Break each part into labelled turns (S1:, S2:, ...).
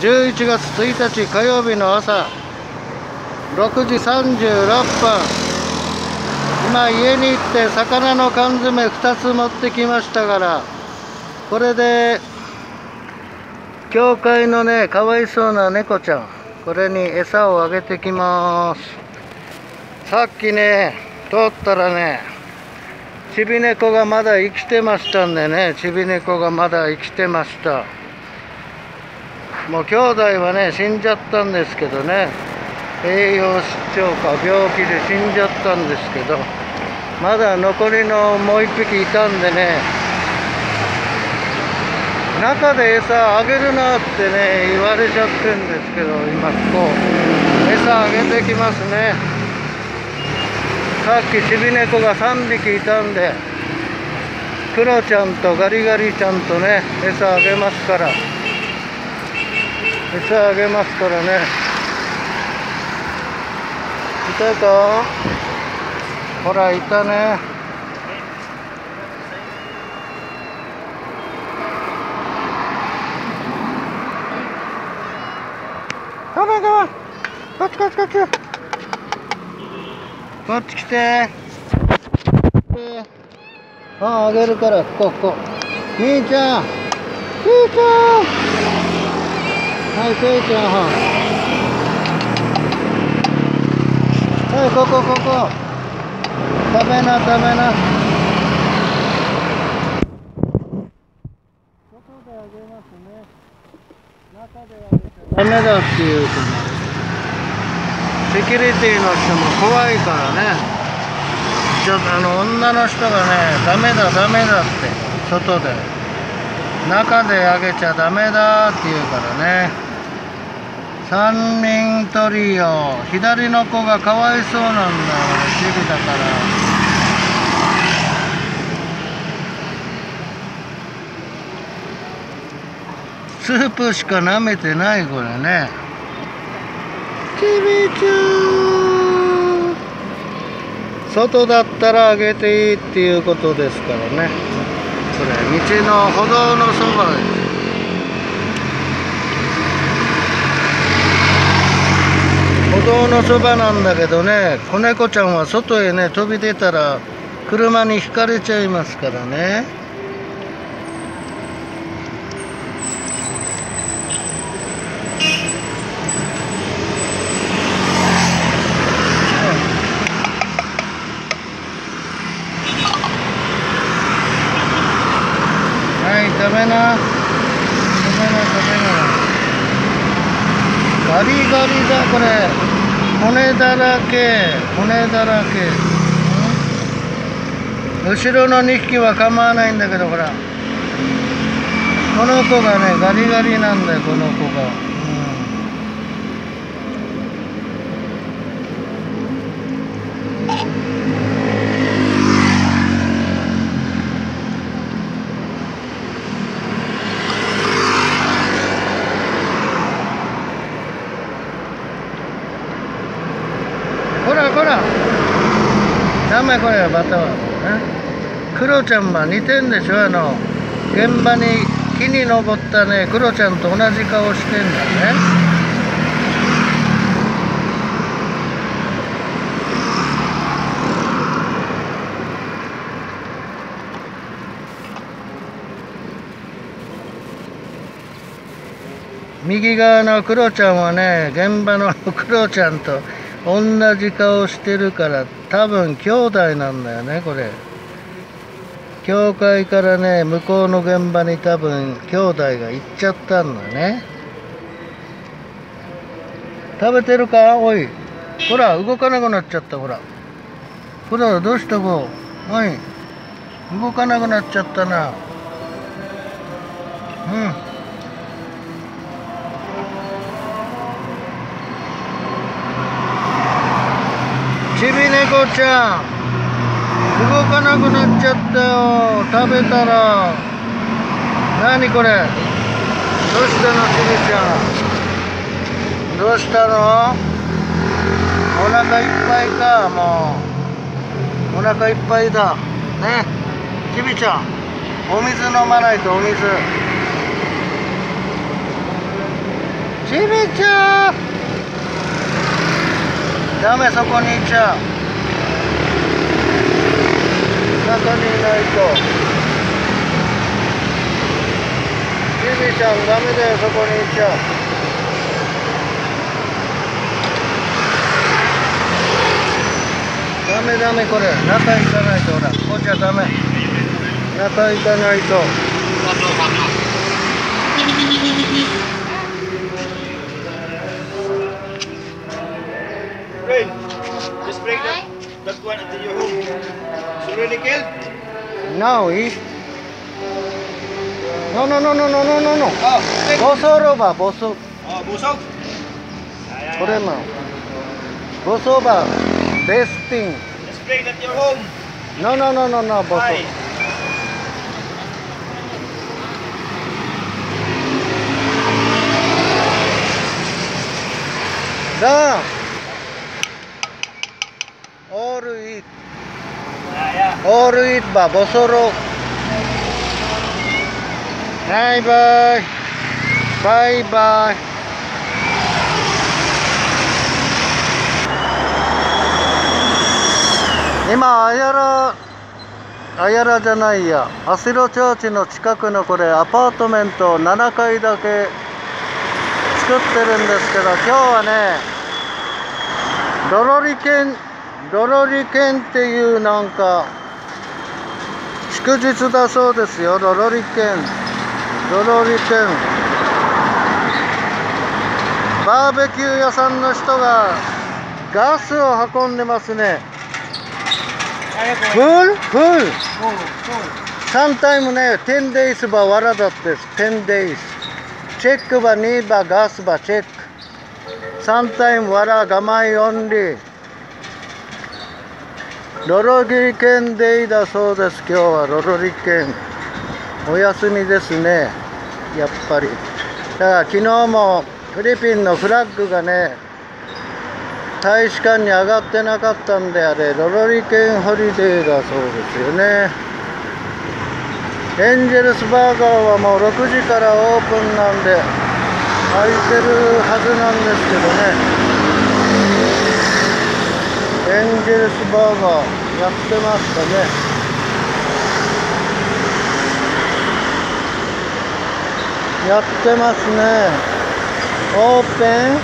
S1: 11月1日火曜日の朝6時36分今家に行って魚の缶詰2つ持ってきましたからこれで教会のねかわいそうな猫ちゃんこれに餌をあげてきます。さっきね通ったらねちび猫がまだ生きてましたんでねちび猫がまだ生きてました。もう兄弟はね死んじゃったんですけどね。栄養失調か病気で死んじゃったんですけどまだ残りのもう一匹いたんでね中で餌あげるなってね言われちゃってるんですけど今こう餌あげてきますね。さっきちび猫が3匹いたんでクロちゃんとガリガリちゃんとね餌あげますから。餌あげますからね。痛いか？ほらいたね。ごめんごめんこっちこっちこっち。こっち来て。ああげるからここここ。兄ちゃん。兄ちゃん。はいせいちゃん。はいここここ。食べな食べな。外であげますね。中であげちゃダメだっていうかねセキュリティの人も怖いからね。ちょっとあの女の人がねダメだダメだって外で。中であげちゃダメだって言うからね。3人トリオ。左の子がかわいそうなんだ。よチビだから。スープしか舐めてないこれね。ちびちゃん外だったらあげていいっていうことですからね。これ道の歩道のそばです。道のそばなんだけどね子猫ちゃんは外へね飛び出たら車にひかれちゃいますからね。はい食べな。食べな食べな。ガリガリだこれ。骨だらけ骨だらけ。後ろの2匹は構わないんだけどほらこの子がねガリガリなんだよこの子が、ほらほらダメこれバタはねクロちゃんは似てんでしょ？あの現場に木に登ったね。クロちゃんと同じ顔してんだね。右側のクロちゃんはね現場のクロちゃんと同じ顔してるから多分兄弟なんだよねこれ。教会からね向こうの現場に多分兄弟が行っちゃったんだね。食べてるか？おい。ほら動かなくなっちゃった。ほら。ほらどうしたこうおい。動かなくなっちゃったな。うんちび猫ちゃん動かなくなっちゃったよ食べたら何これどうしたのちびちゃん。どうしたのお腹いっぱいか。もうお腹いっぱいだ。ね。ちびちゃんお水飲まないとお水。ちびちゃん。ダメそこに行っちゃう。中にいないと。ちびちゃんダメだよそこに行っちゃダメダメこれ。中行かないとほら。こっちはダメ。中行かないと。
S2: Rain, just bring that, That one at the Yuhu. Is really killed?
S1: No, he... No, no, no, no, no, no, no, no.
S2: Oh, okay.
S1: Bosoro ba? Bosog.
S2: Oh, busog? Ayan,
S1: ayan. Kore mo. Boso ba?
S2: Testing. Display at your home.
S1: No, no, no, no, no, boso. Hi. Da. オールイーバボソロ。バイバイ。バイバイ。今あやらあやらじゃないや。アシロチョーチの近くのこれアパートメントを7階だけ作ってるんですけど今日はねロロリ犬ロロリ犬っていうなんか祝日だそうですよ。ロロリ犬ロロリ犬バーベキュー屋さんの人がガスを運んでますね.フル？フル
S2: ？full.
S1: 3タイムね。10 days ばわらだって10 days チェックば2ばガスばチェック。3タイムわらがまいオンリーロロリ県デイだそうです。今日はロロリ県お休みですね。やっぱり。だから昨日もフィリピンのフラッグがね大使館に上がってなかったんであれロロリ県ホリデーだそうですよね。エンジェルスバーガーはもう6時からオープンなんで開いてるはずなんですけどね。エンジェルスバーガーやってましたね。やってますね。オープン。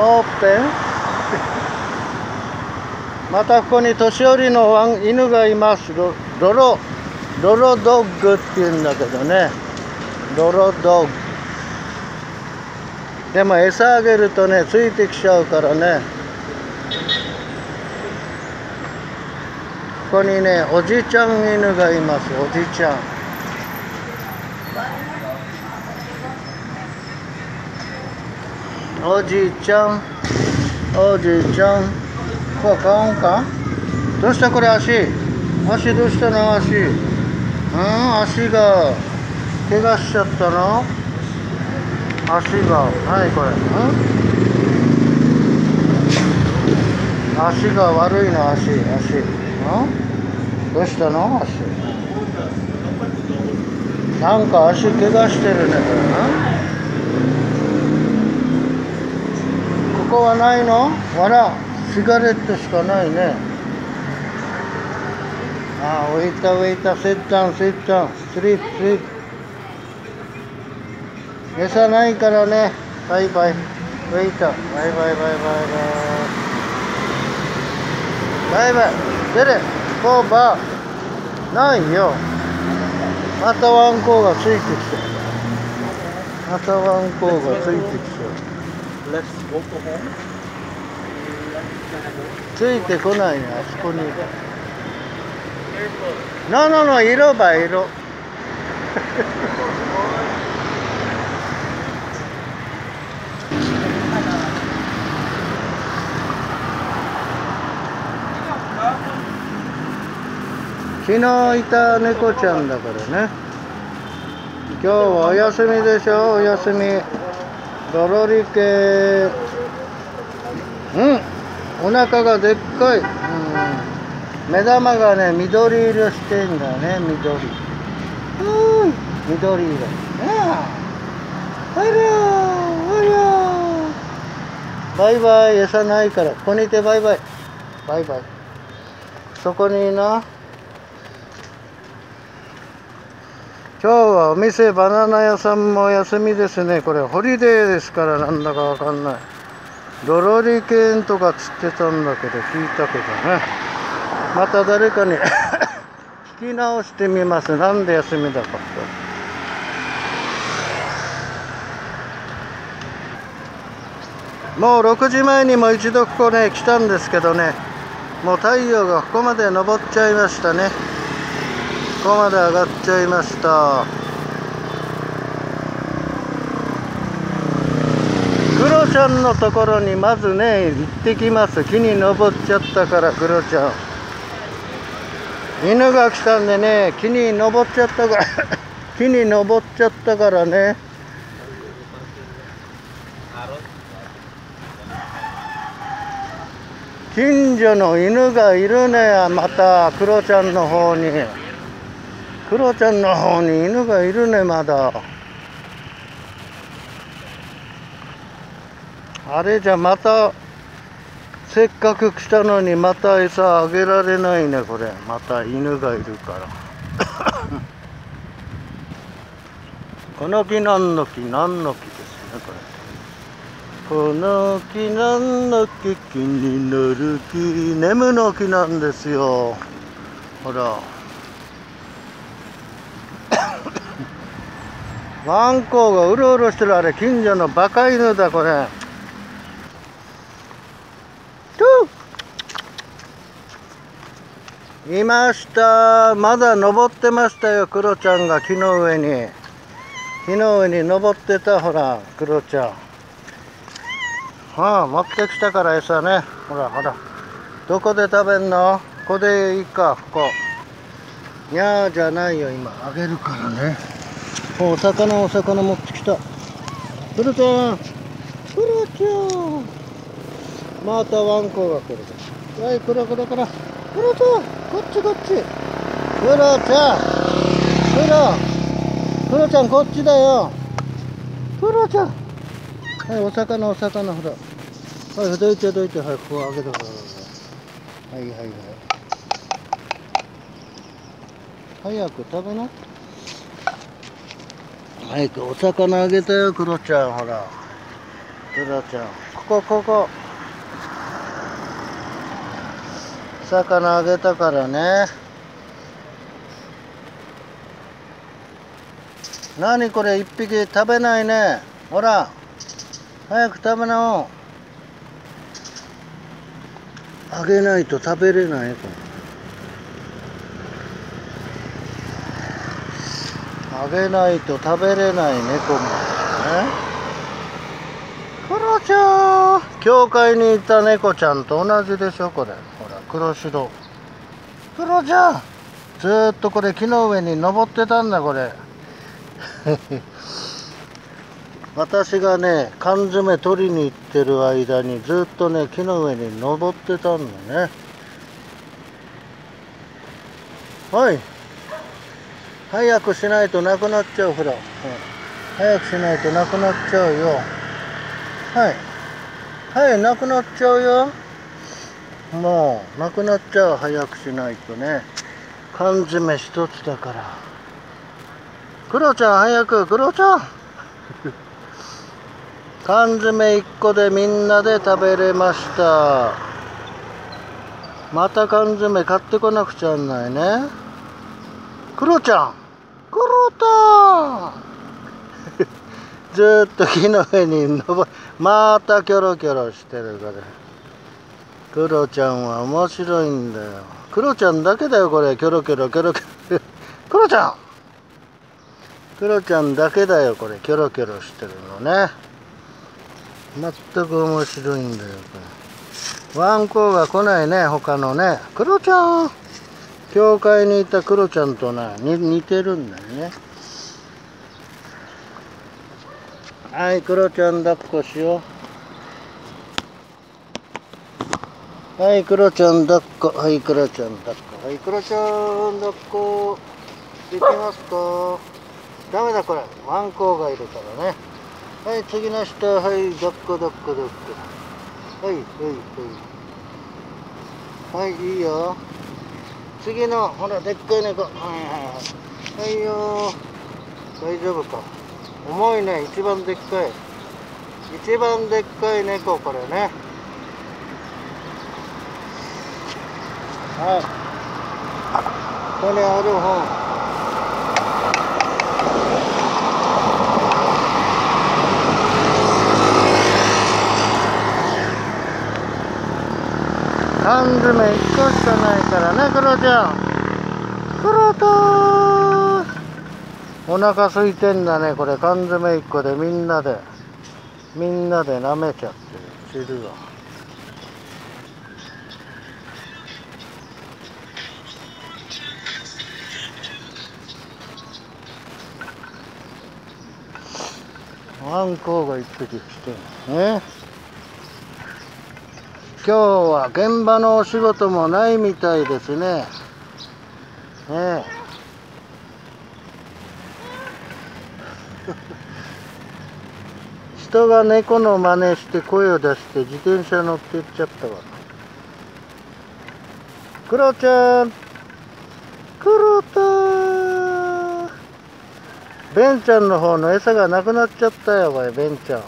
S1: オープン。またここに年寄りのワン犬がいます。ロロロロロドッグっていうんだけどね。ロロドッグ。でも餌あげるとねついてきちゃうからね。ここにねおじちゃん犬がいます。おじちゃん。おじいちゃん。おじいちゃん。こう買おうか？どうしたこれ足？足どうしたの？足。うん足が怪我しちゃったの？足がはいこれ。うん？足が悪いの足。足。うん？どうしたの？足。なんか足怪我してるね。これうん？ここはないの？わらシガレットしかないね。あ置いた置いた。セッタンセッタン。スリープスリープ。餌ないからね。バイバイ。ウェイタバイバイバイバイバイ。バイバイ。出れ。コーバー。ないよ。またワンコがついてきた。またワンコがついてきた。
S2: Let's go to home.
S1: ついてこないね。あそこに。ののの色ば色昨日いた猫ちゃんだからね。今日はお休みでしょ？お休み。ドロリ系うん。お腹がでっかい、うん、目玉がね緑色してんだね。緑。うん。緑色。ああ。入るよ入るよバイバイ。餌ないから。ここにいてバイバイ。バイバイ。そこにいな。今日はお店バナナ屋さんも休みですね。これホリデーですからなんだかわかんない。ロロリケンとか釣ってたんだけど聞いたけどね。また誰かに 聞き直してみます。なんで休みだかと。もう6時前にも一度ここね来たんですけどね。もう太陽がここまで昇っちゃいましたね。ここまで上がっちゃいました。クロちゃんのところにまずね行ってきます。木に登っちゃったからクロちゃん。犬が来たんでね木に登っちゃったから 木に登っちゃったからね。近所の犬がいるねまたクロちゃんの方に。クロちゃんの方に犬がいるねまだ。あれじゃまたせっかく来たのにまた餌あげられないねこれ。また犬がいるから。この木何の木何の木ですねこれ。この木何の木気になる木。ネムの木なんですよ。ほら。ワンコウがうろうろしてるあれ近所のバカ犬だこれ。いました。まだ登ってましたよクロちゃんが木の上に。木の上に登ってたほらクロちゃん。ああ持ってきたから餌ね。ほらほら。どこで食べんの？ここでいいかここ。いやじゃないよ今。あげるからね。お魚お魚持ってきた。クロちゃんクロちゃん。またワンコが来るはいクロクロクロクロちゃんこっちこっち。クロちゃん。クロクロちゃんこっちだよ。クロちゃん。はいお魚お魚ほら。はいどいてどいて。はいここあげてほらはいはいはい。早く食べな。早くお魚あげたよクロちゃんほら。クロちゃんここここ。魚あげたからね。何これ一匹食べないね。ほら早く食べなおあげないと食べれないこれあげないと食べれない猫もねクロちゃん。教会にいた猫ちゃんと同じでしょこれ。ほら黒白クロちゃん。ずーっとこれ木の上に登ってたんだこれ。私がね缶詰取りに行ってる間にずっとね木の上に登ってたんだね。はい。早くしないとなくなっちゃうほら、うん。早くしないとなくなっちゃうよ。はい。はいなくなっちゃうよ。もうなくなっちゃう。早くしないとね。缶詰一つだから。クロちゃん早く。クロちゃん。缶詰1個でみんなで食べれました。また缶詰買ってこなくちゃないね。クロちゃん。クロタ ずっと木の上に登またキョロキョロしてるからクロちゃんは面白いんだよ。クロちゃんだけだよこれ。キョロキョロキョロキョロ。クロちゃん。クロちゃんだけだよこれ。キョロキョロしてるのね。全く面白いんだよこれ。ワンコウが来ないね他のね。クロちゃん。教会にいたクロちゃんとなに似てるんだよね。はいクロちゃん抱っこしよう。はいクロちゃん抱っこ。はいクロちゃん抱っこ。はいクロちゃん抱っこ。できますか？ダメだこれ。ワンコがいるからね。はい次の人。はいどっこどっこどっこ。はいはいはい。はいいいよ。次のほらでっかい猫。はいはいはい。はいよ大丈夫か。重いね。一番でっかい。一番でっかい猫これね。はい。ここにある本。缶詰1個しかないからねクロちゃん。クロとお腹空いてんだねこれ。缶詰1個でみんなで。みんなで舐めちゃってる。汁があんこが一匹来てね。今日は現場のお仕事もないみたいですね。ねえ。人が猫の真似して声を出して自転車乗って行っちゃったわ。クロちゃんクロタベンちゃんの方の餌がなくなっちゃったよ、これ、ベンちゃん。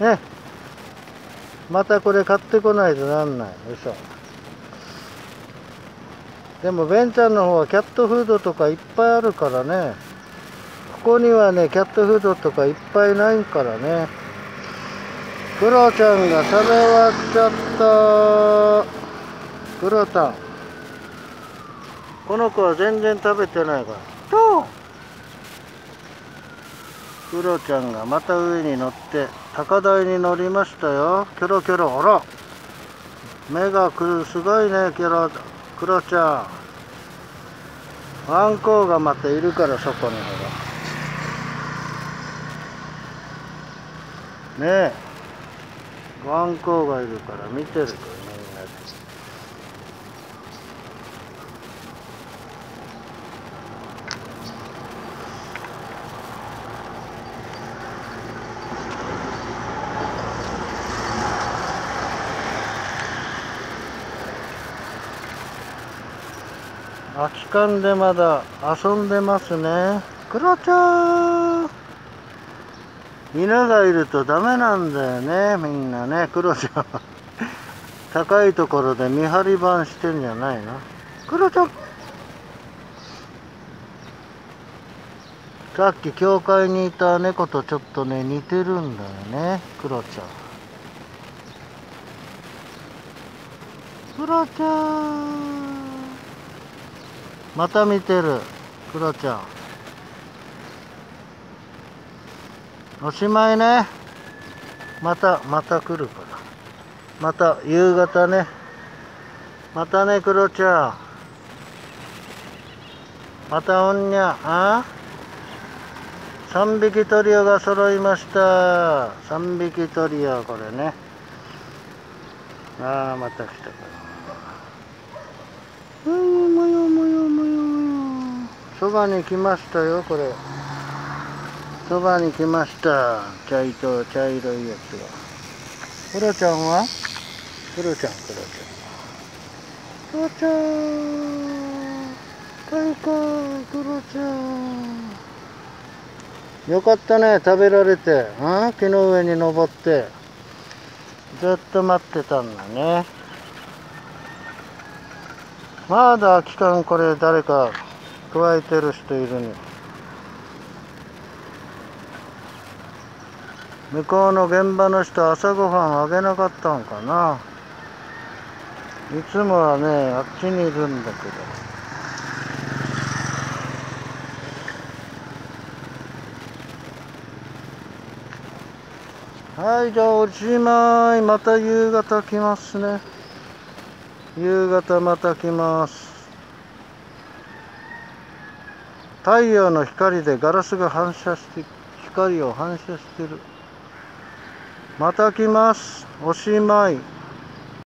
S1: ね。またこれ買ってこないとなんない。嘘。でもベンちゃんの方はキャットフードとかいっぱいあるからね。ここにはねキャットフードとかいっぱいないからね。クロちゃんが食べ終わっちゃった。クロタン。この子は全然食べてないから。とクロちゃんがまた上に乗って高台に乗りましたよ。キョロキョロあら。目がくるすごいねキョロクロちゃん。ワンコがまたいるからそこに。ほら。ねえ。ワンコがいるから見てるか。らみんなで空き缶でまだ遊んでますね。クロちゃん。犬がいるとダメなんだよねみんなね。クロちゃん。高いところで見張り番してんじゃないの。クロちゃん。さっき教会にいた猫とちょっとね似てるんだよね。クロちゃん。クロちゃん。また見てるクロちゃん。おしまいね。またまた来るから。また夕方ね。またねクロちゃん。またおんにゃ。あ？3匹トリオが揃いました。3匹トリオこれね。ああまた来たから。うんもよもそばに来ましたよこれ。そばに来ました。茶色茶色いやつがクロちゃんは？クロちゃんクロちゃん。クロちゃん大会クロちゃん。よかったね食べられて。うん？木の上に登って。ずっと待ってたんだね。まだ期間これ誰か加えてる人いるね向こうの現場の人朝ごはんあげなかったんかな。いつもはねあっちにいるんだけど。はいじゃあおしまい。また夕方来ますね。夕方また来ます。太陽の光でガラスが反射して光を反射してる。また来ます。おしまい。